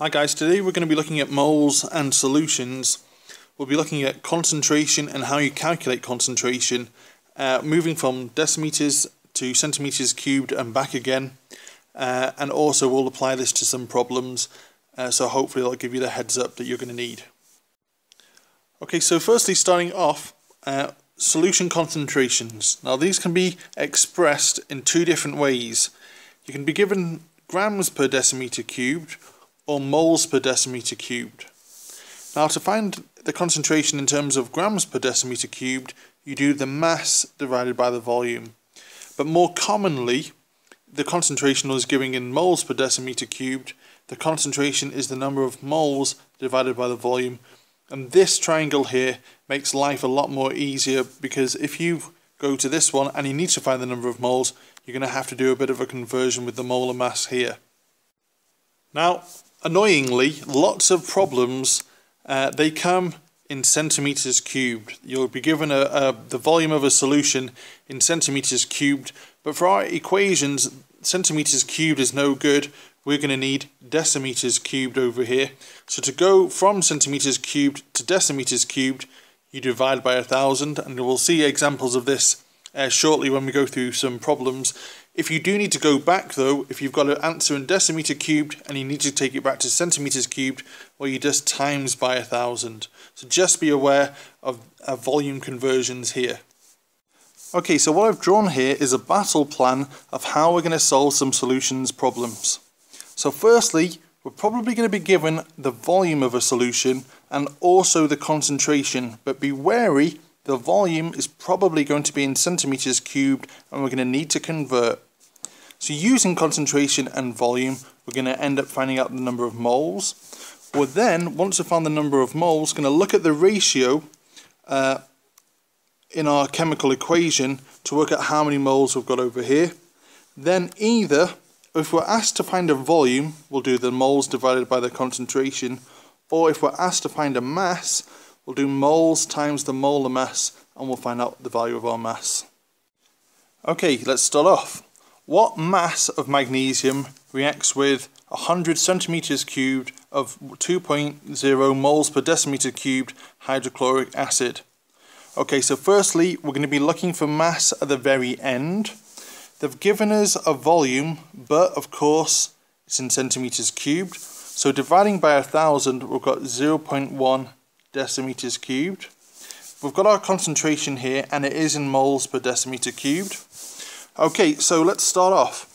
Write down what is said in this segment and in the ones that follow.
Hi guys, today we're going to be looking at moles and solutions. We'll be looking at concentration and how you calculate concentration, uh, moving from decimeters to centimeters cubed and back again. Uh, and also we'll apply this to some problems, uh, so hopefully that'll give you the heads up that you're going to need. Okay, so firstly starting off, uh, solution concentrations. Now these can be expressed in two different ways. You can be given grams per decimeter cubed or moles per decimeter cubed. Now to find the concentration in terms of grams per decimeter cubed, you do the mass divided by the volume. But more commonly, the concentration was given in moles per decimeter cubed. The concentration is the number of moles divided by the volume. And this triangle here makes life a lot more easier because if you go to this one and you need to find the number of moles, you're going to have to do a bit of a conversion with the molar mass here. Now, annoyingly, lots of problems, uh, they come in centimeters cubed. You'll be given a, a, the volume of a solution in centimeters cubed, but for our equations, centimeters cubed is no good. We're going to need decimeters cubed over here. So to go from centimeters cubed to decimeters cubed, you divide by a thousand, and we'll see examples of this uh, shortly when we go through some problems. If you do need to go back though, if you've got an answer in decimeter cubed and you need to take it back to centimeters cubed, well you just times by a thousand. So just be aware of uh, volume conversions here. Okay, so what I've drawn here is a battle plan of how we're going to solve some solutions problems. So firstly, we're probably going to be given the volume of a solution and also the concentration, but be wary, the volume is probably going to be in centimeters cubed and we're going to need to convert. So using concentration and volume, we're going to end up finding out the number of moles. We're then, once we've found the number of moles, going to look at the ratio uh, in our chemical equation to work out how many moles we've got over here. Then either, if we're asked to find a volume, we'll do the moles divided by the concentration, or if we're asked to find a mass, we'll do moles times the molar mass, and we'll find out the value of our mass. Okay, let's start off. What mass of magnesium reacts with 100 centimeters cubed of 2.0 moles per decimeter cubed hydrochloric acid? Okay, so firstly, we're going to be looking for mass at the very end. They've given us a volume, but of course, it's in centimeters cubed. So dividing by a thousand, we've got 0.1 decimeters cubed. We've got our concentration here, and it is in moles per decimeter cubed. Okay, so let's start off.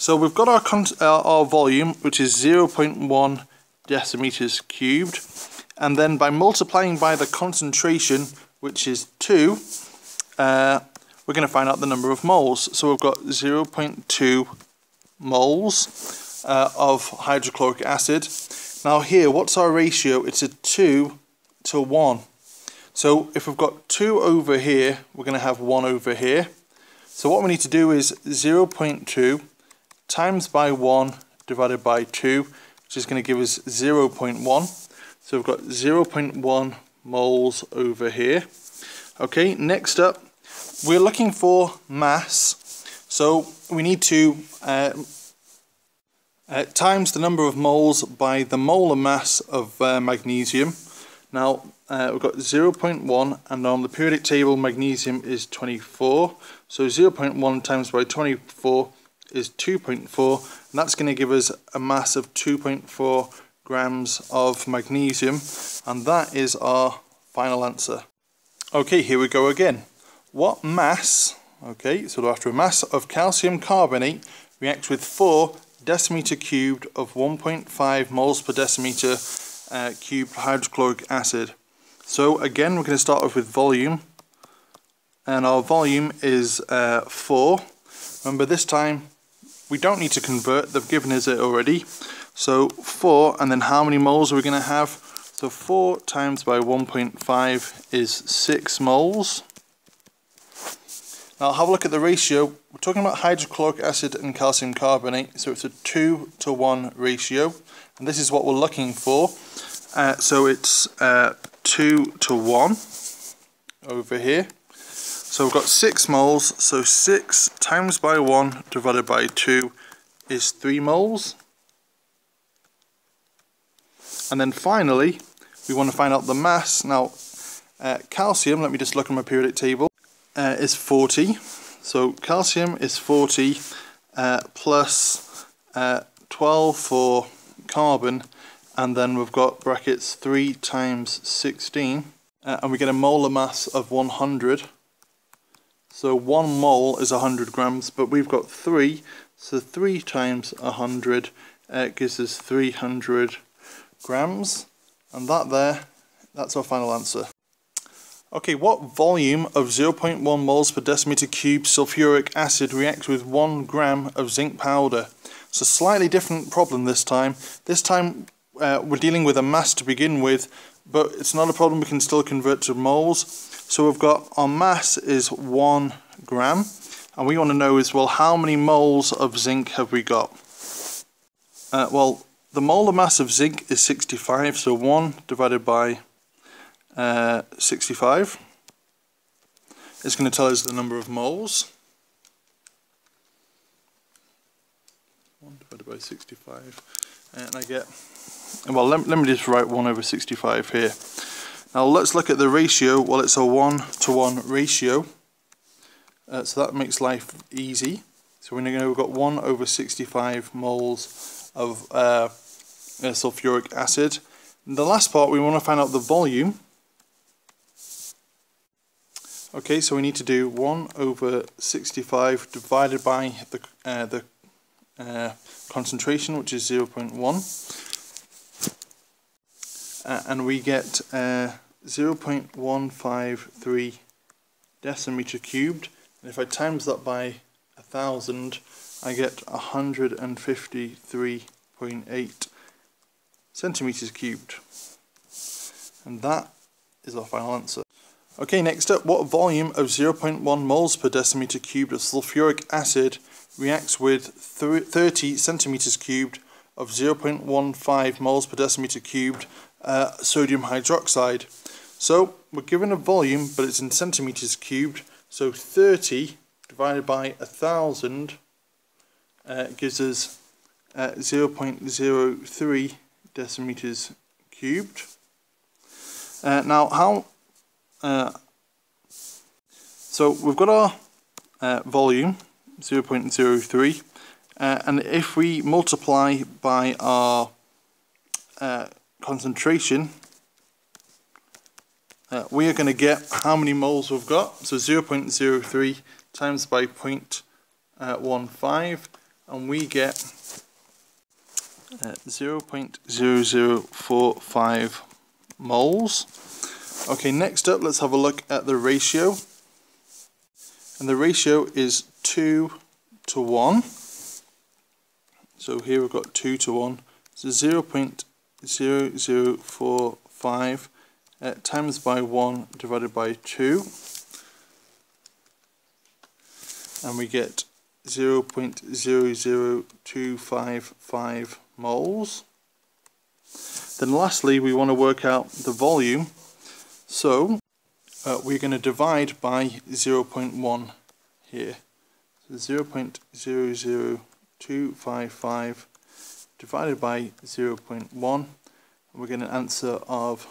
So we've got our, uh, our volume, which is 0.1 decimeters cubed, and then by multiplying by the concentration, which is 2, uh, we're going to find out the number of moles. So we've got 0.2 moles uh, of hydrochloric acid. Now here, what's our ratio? It's a 2 to 1. So if we've got 2 over here, we're going to have 1 over here. So what we need to do is 0 0.2 times by 1 divided by 2, which is going to give us 0 0.1. So we've got 0 0.1 moles over here. Okay, next up, we're looking for mass. So we need to uh, uh, times the number of moles by the molar mass of uh, magnesium. Now, uh, we've got 0.1 and on the periodic table magnesium is 24 so 0.1 times by 24 is 2.4 and that's going to give us a mass of 2.4 grams of magnesium and that is our final answer. Okay here we go again. What mass, okay so after a mass of calcium carbonate reacts with 4 decimeter cubed of 1.5 moles per decimeter uh, cubed hydrochloric acid. So again, we're going to start off with volume. And our volume is uh, 4. Remember this time, we don't need to convert, they've given us it already. So 4, and then how many moles are we going to have? So 4 times by 1.5 is 6 moles. Now have a look at the ratio. We're talking about hydrochloric acid and calcium carbonate, so it's a 2 to 1 ratio. And this is what we're looking for. Uh, so it's uh, 2 to 1 over here. So we've got 6 moles, so 6 times by 1 divided by 2 is 3 moles. And then finally, we want to find out the mass. Now, uh, calcium, let me just look at my periodic table, uh, is 40. So calcium is 40 uh, plus, uh, 12 for carbon, and then we've got brackets 3 times 16, uh, and we get a molar mass of 100. So one mole is 100 grams, but we've got 3, so 3 times 100 uh, gives us 300 grams. And that there, that's our final answer. Okay, what volume of 0.1 moles per decimeter cube sulfuric acid reacts with 1 gram of zinc powder? It's a slightly different problem this time. This time uh, we're dealing with a mass to begin with, but it's not a problem we can still convert to moles. So we've got our mass is 1 gram, and we want to know is, well, how many moles of zinc have we got? Uh, well, the molar mass of zinc is 65, so 1 divided by uh, 65 is going to tell us the number of moles. 1 divided by 65, and I get, well, let, let me just write 1 over 65 here. Now let's look at the ratio. Well, it's a 1 to 1 ratio, uh, so that makes life easy. So we're going to, we've got 1 over 65 moles of uh, sulfuric acid. In the last part we want to find out the volume. Okay, so we need to do 1 over 65 divided by the, uh, the uh, concentration, which is 0.1. Uh, and we get uh, 0.153 decimeter cubed. And if I times that by a thousand, I get 153.8 centimeters cubed. And that is our final answer. Okay, next up, what volume of 0.1 moles per decimeter cubed of sulfuric acid reacts with 30 centimeters cubed of 0.15 moles per decimeter cubed uh, sodium hydroxide? So, we're given a volume, but it's in centimeters cubed, so 30 divided by 1000 uh, gives us uh, 0.03 decimeters cubed. Uh, now how, uh, so we've got our uh, volume 0.03 uh, and if we multiply by our concentration we are going to get how many moles we've got so 0.03 times by 0.15 and we get uh, 0.0045 moles. Okay, next up let's have a look at the ratio. And the ratio is 2 to 1. So here we've got 2 to 1. So 0.0045 uh, times by 1 divided by 2. And we get 0.00255 moles. Then lastly we want to work out the volume so uh, we're going to divide by 0.1 here. So 0.00255 divided by 0.1 we're getting an answer of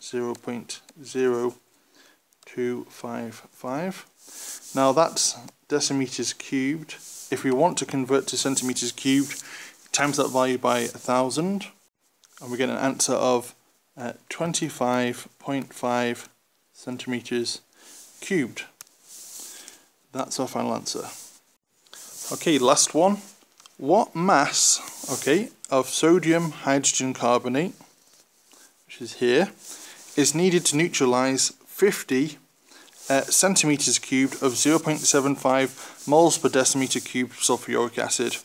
0.0255. Now that's decimeters cubed. If we want to convert to centimeters cubed, times that value by a thousand, and we get an answer of uh, 25.5 centimeters cubed. That's our final answer. Okay, last one. What mass, okay, of sodium hydrogen carbonate, which is here, is needed to neutralize 50 uh, centimeters cubed of 0.75 moles per decimeter cubed sulfuric acid.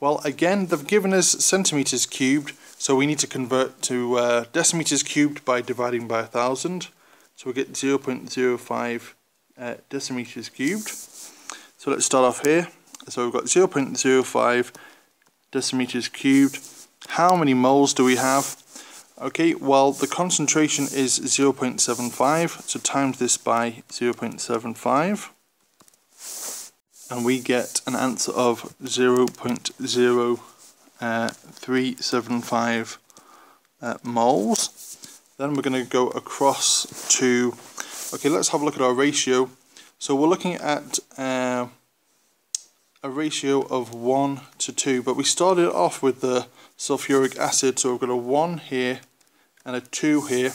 Well, again, they've given us centimeters cubed, so we need to convert to uh, decimeters cubed by dividing by 1,000. So we get 0.05 uh, decimeters cubed. So let's start off here. So we've got 0.05 decimeters cubed. How many moles do we have? Okay, well the concentration is 0.75, so times this by 0.75 and we get an answer of 0.0375 uh, moles. Then we're going to go across to, okay, let's have a look at our ratio. So we're looking at uh, a ratio of 1 to 2, but we started off with the sulfuric acid, so we've got a 1 here and a 2 here.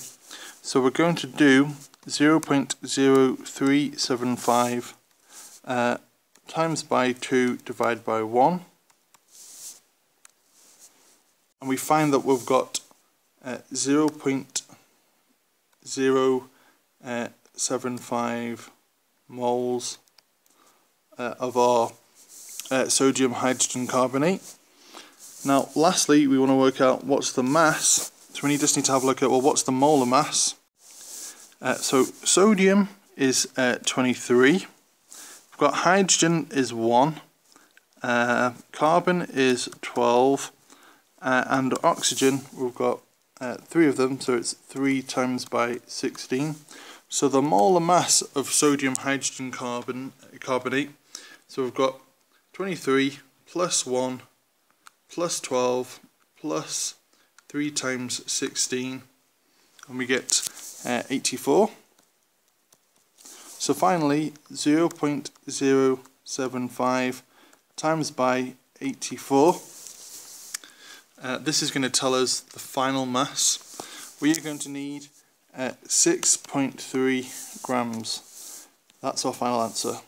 So we're going to do 0 0.0375 uh, times by 2 divided by 1. And we find that we've got uh, 0 0.075 moles uh, of our uh, sodium hydrogen carbonate. Now lastly we want to work out what's the mass. So we just need to have a look at well what's the molar mass? Uh, so sodium is uh, 23 we've got hydrogen is 1 uh, carbon is 12 uh, and oxygen we've got uh, three of them so it's 3 times by 16 so the molar mass of sodium hydrogen carbon carbonate so we've got 23 plus 1 plus 12 plus 3 times 16 and we get uh, 84 so finally 0 0.075 times by 84 uh, this is going to tell us the final mass. We are going to need uh, 6.3 grams. That's our final answer